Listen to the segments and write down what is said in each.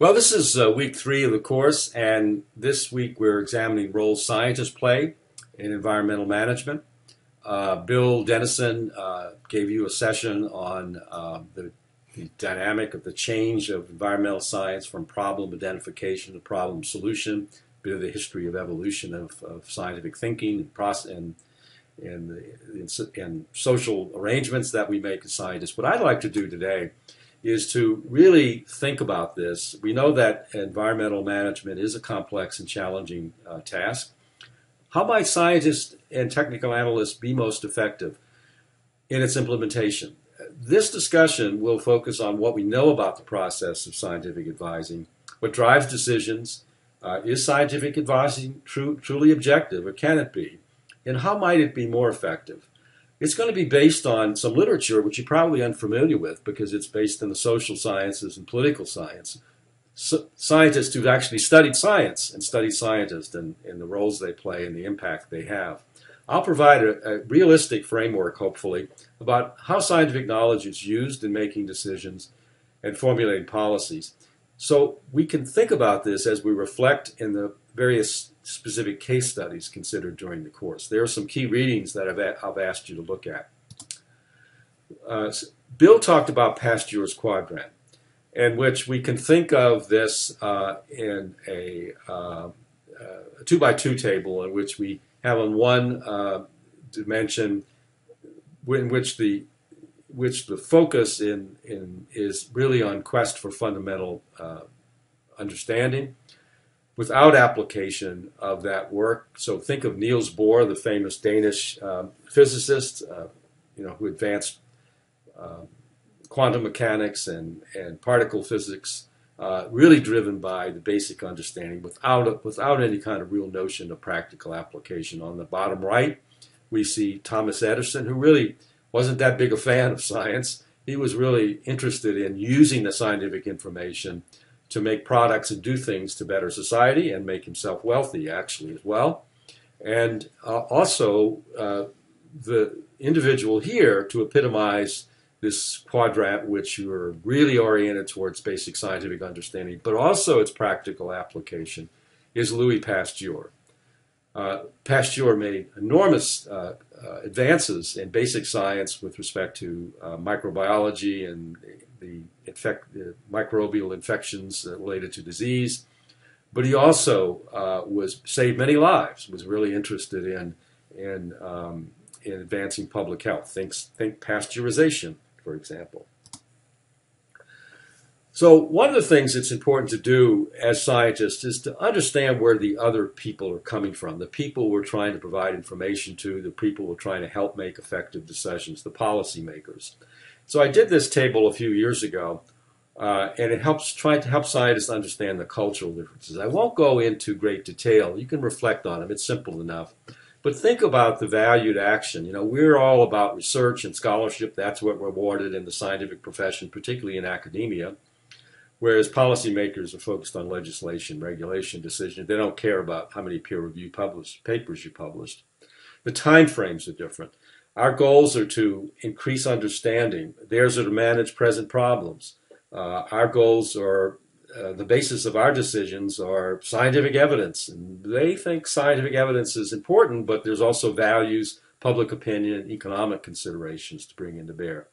Well, this is uh, week three of the course, and this week we're examining roles scientists play in environmental management. Uh, Bill Dennison uh, gave you a session on uh, the, the, dynamic of the change of environmental science from problem identification to problem solution, a bit of the history of evolution of, of scientific thinking and, process, and, and, the, and social arrangements that we make as scientists. What I'd like to do today is to really think about this. We know that environmental management is a complex and challenging uh, task. How might scientists and technical analysts be most effective in its implementation? This discussion will focus on what we know about the process of scientific advising, what drives decisions, uh, is scientific advising true, truly objective, or can it be? And how might it be more effective? It's going to be based on some literature which you're probably unfamiliar with because it's based in the social sciences and political science. So, scientists who've actually studied science and studied scientists and, and, the roles they play and the impact they have. I'll provide a, a realistic framework, hopefully, about how scientific knowledge is used in making decisions and formulating policies. So we can think about this as we reflect in the various specific case studies considered during the course. There are some key readings that I've, I've asked you to look at. Uh, Bill talked about Pasteur's quadrant, in which we can think of this uh, in a, uh, a, two by two table in which we have on one uh, dimension in which the which the focus in, in is really on quest for fundamental uh, understanding without application of that work. So think of Niels Bohr, the famous Danish um, physicist, uh, you know, who advanced uh, quantum mechanics and, and particle physics, uh, really driven by the basic understanding without, without any kind of real notion of practical application. On the bottom right, we see Thomas Edison, who really wasn't that big a fan of science. He was really interested in using the scientific information to make products and do things to better society and make himself wealthy, actually, as well. And uh, also, uh, the individual here to epitomize this quadrant, which you are really oriented towards basic scientific understanding, but also its practical application, is Louis Pasteur. Uh, Pasteur made enormous uh, uh, advances in basic science with respect to uh, microbiology and the, infect, the microbial infections related to disease. But he also uh, was saved many lives. Was really interested in in um, in advancing public health. Think think pasteurization, for example. So one of the things that's important to do as scientists is to understand where the other people are coming from, the people we're trying to provide information to, the people we're trying to help make effective decisions, the policymakers. So I did this table a few years ago, uh, and it helps try to help scientists understand the cultural differences. I won't go into great detail. You can reflect on them. It's simple enough. But think about the valued action. You know, we're all about research and scholarship. That's what we're awarded in the scientific profession, particularly in academia. Whereas policymakers are focused on legislation, regulation, decision. They don't care about how many peer-reviewed published papers you published. The time frames are different. Our goals are to increase understanding. Theirs are to manage present problems. Uh, our goals are uh, the basis of our decisions are scientific evidence. And they think scientific evidence is important, but there's also values, public opinion, economic considerations to bring into bear.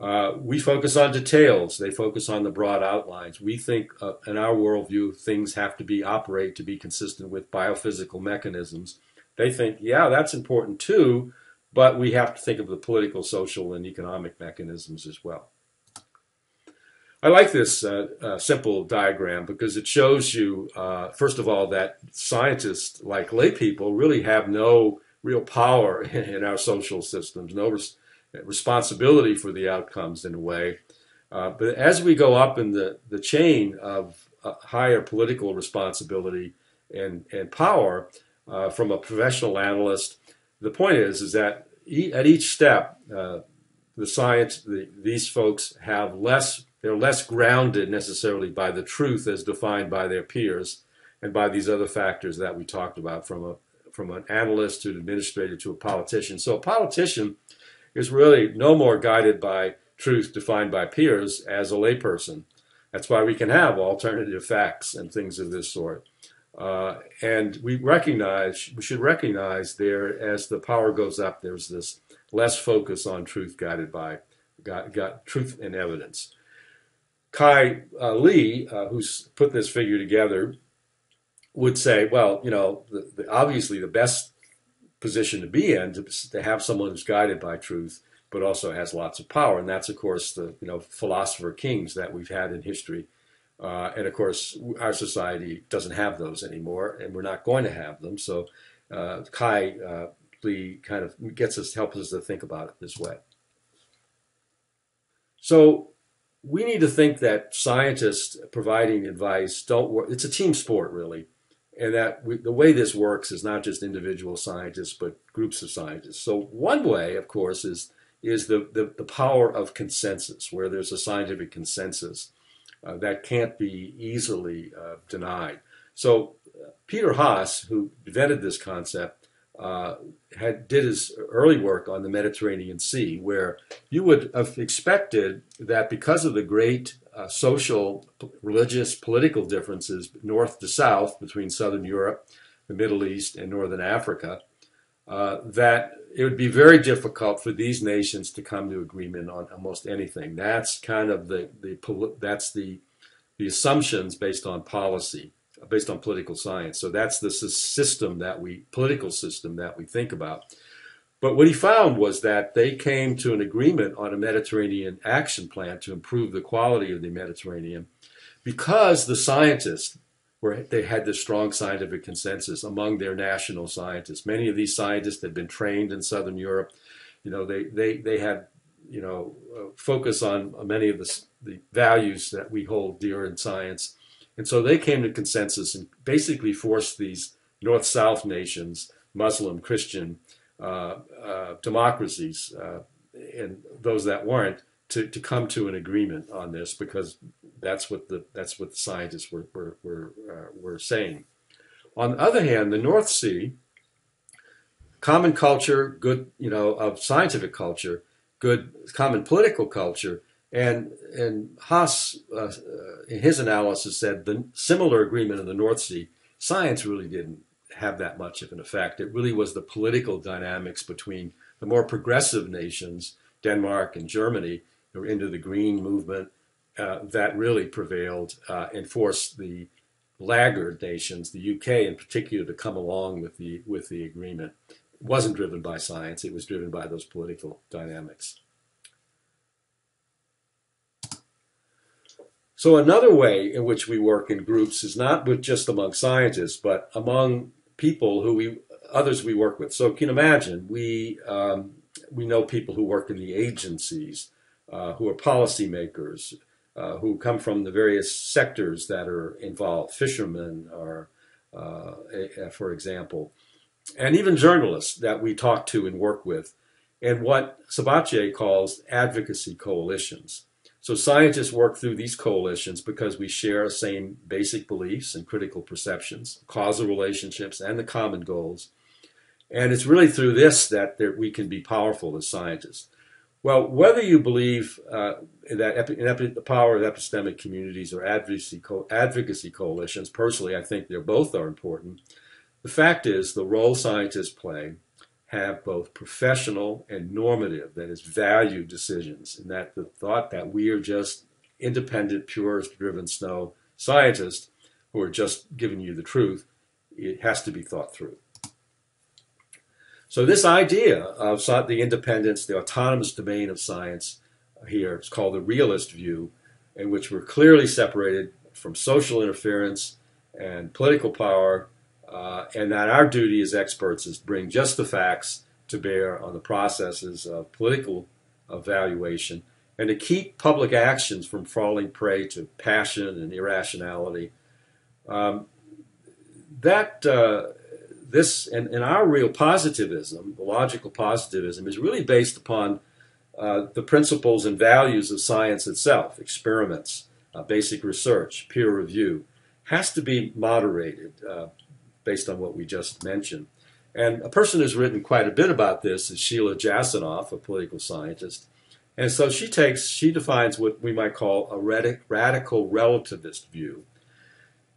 Uh, we focus on details. They focus on the broad outlines. We think, uh, in our worldview, things have to be operate to be consistent with biophysical mechanisms. They think, yeah, that's important too, but we have to think of the political, social, and economic mechanisms as well. I like this uh, uh, simple diagram because it shows you, uh, first of all, that scientists, like lay people, really have no real power in our social systems, no res responsibility for the outcomes in a way. Uh, but as we go up in the, the chain of uh, higher political responsibility and, and power uh, from a professional analyst the point is, is that e at each step, uh, the science, the, these folks have less, they're less grounded necessarily by the truth as defined by their peers and by these other factors that we talked about from a, from an analyst to an administrator to a politician. So a politician is really no more guided by truth defined by peers as a layperson. That's why we can have alternative facts and things of this sort. Uh, and we recognize, we should recognize there, as the power goes up, there's this less focus on truth guided by got, got truth and evidence. Kai uh, Lee, uh, who's put this figure together, would say, well, you know, the, the, obviously the best position to be in to, to have someone who's guided by truth, but also has lots of power, and that's of course the you know philosopher kings that we've had in history. Uh, and of course, our society doesn't have those anymore, and we're not going to have them. So, uh, Kai uh, Lee kind of gets us, helps us to think about it this way. So we need to think that scientists providing advice don't work. It's a team sport, really. And that we, the way this works is not just individual scientists, but groups of scientists. So one way, of course, is is the, the, the power of consensus, where there's a scientific consensus uh, that can't be easily uh, denied. So uh, Peter Haas, who invented this concept, uh, had did his early work on the Mediterranean Sea, where you would have expected that because of the great uh, social, religious, political differences north to south between southern Europe, the Middle East, and northern Africa, uh, that it would be very difficult for these nations to come to agreement on almost anything. That's kind of the, the that's the the assumptions based on policy based on political science. So that's the system that we, political system that we think about. But what he found was that they came to an agreement on a Mediterranean action plan to improve the quality of the Mediterranean because the scientists were, they had this strong scientific consensus among their national scientists. Many of these scientists had been trained in Southern Europe. You know, they, they, they had, you know, focus on many of the, the values that we hold dear in science. And so they came to consensus and basically forced these North South nations, Muslim, Christian uh, uh, democracies, uh, and those that weren't, to, to come to an agreement on this because that's what the that's what the scientists were were were, uh, were saying. On the other hand, the North Sea, common culture, good you know of scientific culture, good common political culture, and and Haas, uh, in his analysis, said the similar agreement in the North Sea, science really didn't have that much of an effect. It really was the political dynamics between the more progressive nations, Denmark and Germany, who were into the green movement, uh, that really prevailed uh, and forced the laggard nations, the UK in particular, to come along with the with the agreement. It wasn't driven by science; it was driven by those political dynamics. So another way in which we work in groups is not with just among scientists, but among people who we others we work with. So you can imagine we um, we know people who work in the agencies, uh, who are policymakers, uh, who come from the various sectors that are involved, fishermen, or uh, for example, and even journalists that we talk to and work with, and what Sabatier calls advocacy coalitions. So scientists work through these coalitions because we share the same basic beliefs and critical perceptions, causal relationships, and the common goals. And it's really through this that we can be powerful as scientists. Well, whether you believe uh, that epi- epi- the power of epistemic communities or advocacy, co- advocacy coalitions, personally, I think they're both are important. The fact is, the role scientists play have both professional and normative, that is, value decisions, and that the thought that we are just independent, purist driven snow scientists who are just giving you the truth, it has to be thought through. So, this idea of the independence, the autonomous domain of science here is called the realist view, in which we're clearly separated from social interference and political power uh, and that our duty as experts is to bring just the facts to bear on the processes of political evaluation and to keep public actions from falling prey to passion and irrationality. Um, that uh, this and, and, our real positivism, logical positivism, is really based upon uh, the principles and values of science itself, experiments, uh, basic research, peer review, has to be moderated. Uh, based on what we just mentioned. And a person who's written quite a bit about this is Sheila Jasanoff, a political scientist. And so she takes, she defines what we might call a radical relativist view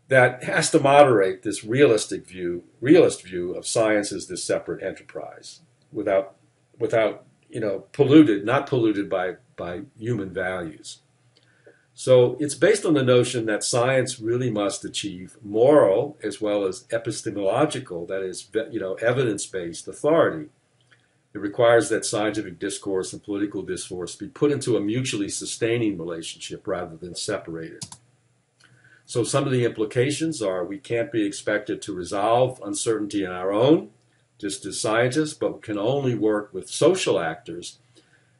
that has to moderate this realistic view, realist view of science as this separate enterprise without, without, you know, polluted, not polluted by, by human values. So it's based on the notion that science really must achieve moral as well as epistemological, that is, you know, evidence-based authority. It requires that scientific discourse and political discourse be put into a mutually sustaining relationship rather than separated. So some of the implications are we can't be expected to resolve uncertainty on our own, just as scientists, but can only work with social actors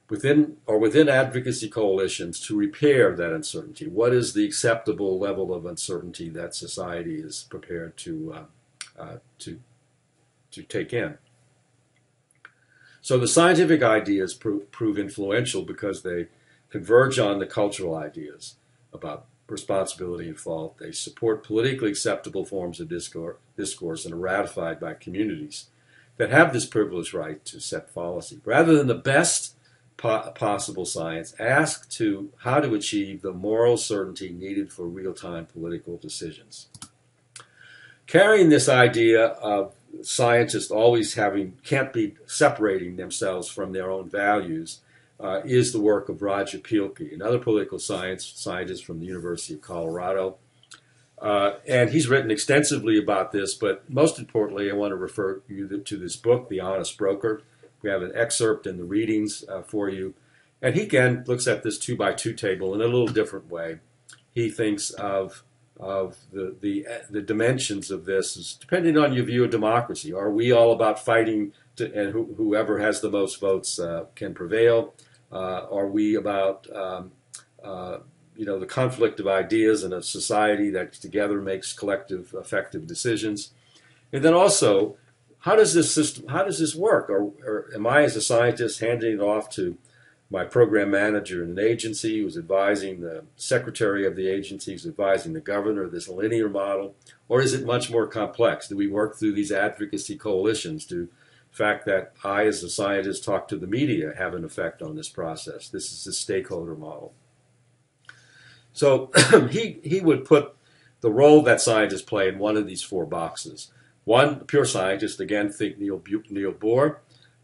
within or within advocacy coalitions to repair that uncertainty. What is the acceptable level of uncertainty that society is prepared to uh, uh, to to take in? So the scientific ideas prove, prove influential because they converge on the cultural ideas about responsibility and fault. They support politically acceptable forms of discourse, and are ratified by communities that have this privileged right to set policy. Rather than the best po possible science, ask to how to achieve the moral certainty needed for real-time political decisions. Carrying this idea of scientists always having can't be separating themselves from their own values uh, is the work of Roger Pielke, another political science scientist from the University of Colorado. Uh, and he's written extensively about this, but most importantly, I want to refer you to this book, The Honest Broker. We have an excerpt in the readings uh, for you. And he again looks at this two by two table in a little different way. He thinks of of the, the the dimensions of this is depending on your view of democracy. Are we all about fighting to, and whoever has the most votes uh, can prevail? Uh, are we about um, uh, you know the conflict of ideas in a society that together makes collective effective decisions? And then also, how does this system? How does this work? Or, or am I, as a scientist, handing it off to my program manager in an agency who's advising the secretary of the agency, who's advising the governor, this linear model? Or is it much more complex? Do we work through these advocacy coalitions? to fact that I, as a scientist, talk to the media have an effect on this process. This is the stakeholder model. So he, he would put the role that scientists play in one of these four boxes. One, pure scientist, again, think Neil, Neil Bohr.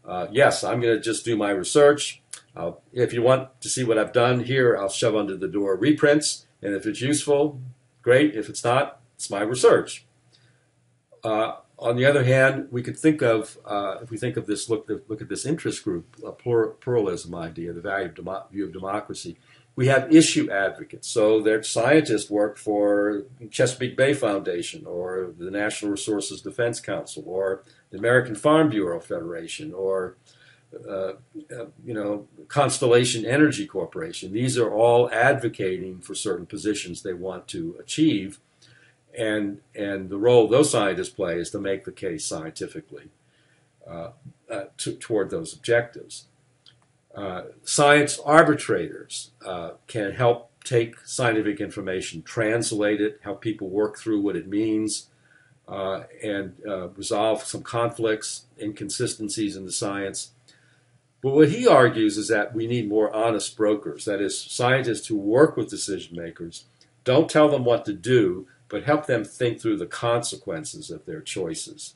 Uh, yes, I'm going to just do my research. Uh, if you want to see what I've done here, I'll shove under the door reprints. And if it's useful, great. If it's not, it's my research. Uh, on the other hand, we could think of, uh, if we think of this, look, look at this interest group, pluralism idea, the value of demo- view of democracy. We have issue advocates. So their scientists work for Chesapeake Bay Foundation or the National Resources Defense Council or the American Farm Bureau Federation or uh, uh, you know, Constellation Energy Corporation. These are all advocating for certain positions they want to achieve and and the role those scientists play is to make the case scientifically uh, uh, to, toward those objectives. Uh, science arbitrators uh, can help take scientific information, translate it, help people work through what it means, uh, and uh, resolve some conflicts, inconsistencies in the science. But what he argues is that we need more honest brokers, that is, scientists who work with decision makers, don't tell them what to do, but help them think through the consequences of their choices.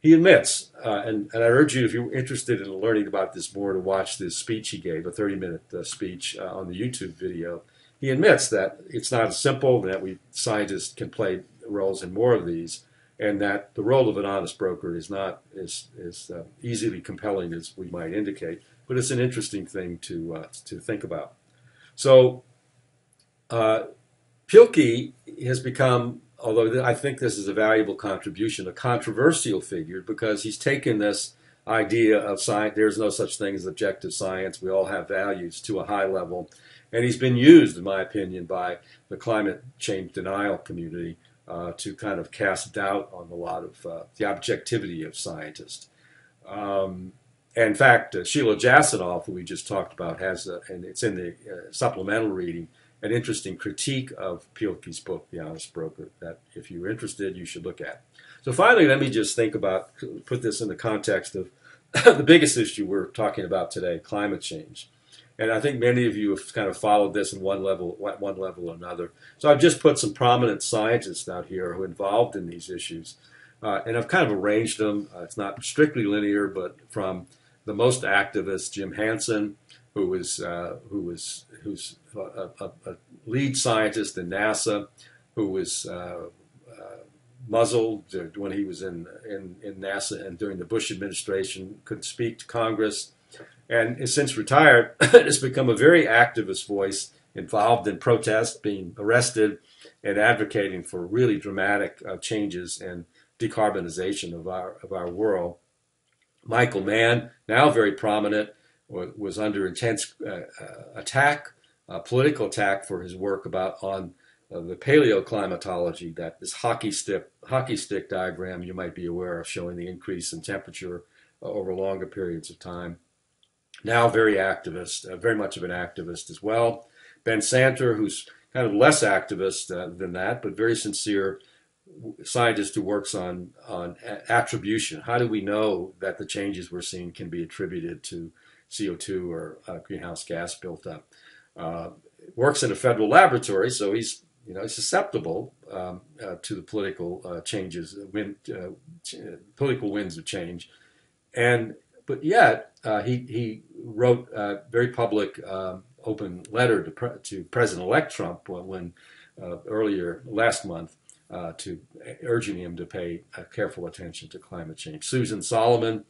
He admits, uh, and, and, I urge you, if you're interested in learning about this more, to watch this speech he gave, a 30 minute uh, speech uh, on the YouTube video. He admits that it's not as simple, that we scientists can play roles in more of these, and that the role of an honest broker is not as, as uh, easily compelling as we might indicate, but it's an interesting thing to, uh, to think about. So, Pielke has become, although I think this is a valuable contribution, a controversial figure because he's taken this idea of science, there's no such thing as objective science, we all have values to a high level. And he's been used, in my opinion, by the climate change denial community uh, to kind of cast doubt on a lot of uh, the objectivity of scientists. Um, in fact, uh, Sheila Jasanoff, who we just talked about, has, a, and it's in the uh, supplemental reading, an interesting critique of Pielke's book, The Honest Broker, that if you're interested, you should look at. So finally, let me just think about, put this in the context of the biggest issue we're talking about today, climate change. And I think many of you have kind of followed this in one level, one level or another. So I've just put some prominent scientists out here who are involved in these issues, uh, and I've kind of arranged them. Uh, it's not strictly linear, but from the most activist, Jim Hansen, who was uh, who was who's a, a, a, lead scientist in NASA, who was uh, uh, muzzled when he was in, in, in NASA and during the Bush administration, couldn't speak to Congress, and since retired, has become a very activist voice involved in protests, being arrested, and advocating for really dramatic uh, changes and decarbonization of our of our world. Michael Mann, now very prominent, was under intense uh, uh, political attack for his work about on uh, the paleoclimatology, that this hockey stick hockey stick diagram you might be aware of, showing the increase in temperature uh, over longer periods of time. Now very activist, uh, very much of an activist as well. Ben Santer, who's kind of less activist than that, but very sincere scientist who works on on attribution. How do we know that the changes we're seeing can be attributed to CO2 or uh, greenhouse gas built up? Uh, works in a federal laboratory, so he's you know susceptible um, uh, to the political uh, changes, wind, uh, ch- political winds of change, and but yet uh, he he wrote a very public. Um, open letter to, pre- to President-elect Trump when earlier last month uh, to urging him to pay uh, careful attention to climate change. Susan Solomon,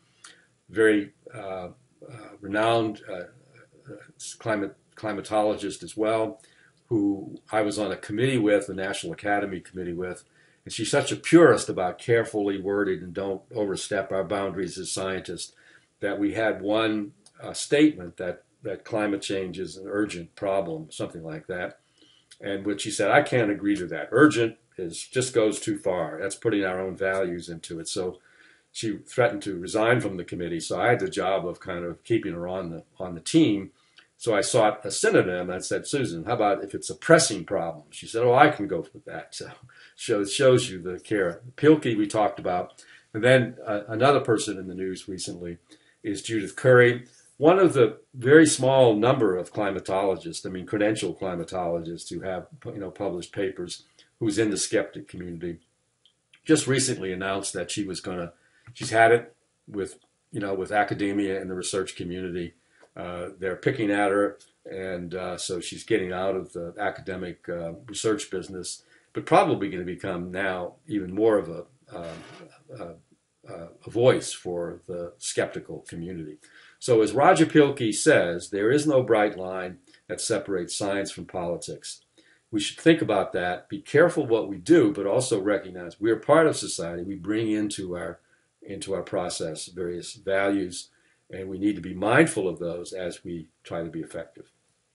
very uh, uh renowned uh, uh, climate climatologist as well, who I was on a committee with, the National Academy Committee with, and she's such a purist about carefully worded and don't overstep our boundaries as scientists that we had one uh, statement that that climate change is an urgent problem, something like that. And which she said, I can't agree to that. Urgent is just goes too far. That's putting our own values into it. So she threatened to resign from the committee. So I had the job of kind of keeping her on the on the team. So I sought a synonym. I said, Susan, how about if it's a pressing problem? She said, Oh, I can go with that. So shows shows you the care. Pielke we talked about, and then uh, another person in the news recently is Judith Curry. One of the very small number of climatologists, I mean credentialed climatologists who have you know published papers who's in the skeptic community, just recently announced that she was going to, she's had it with, you know, with academia and the research community. Uh, they're picking at her, and uh, so she's getting out of the academic uh, research business, but probably going to become now even more of a, um, a voice for the skeptical community. So, as Roger Pielke says, there is no bright line that separates science from politics we should think about that, be careful what we do, but also recognize we're part of society. We bring into our into our process various values, and we need to be mindful of those as we try to be effective.